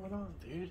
going on, dude?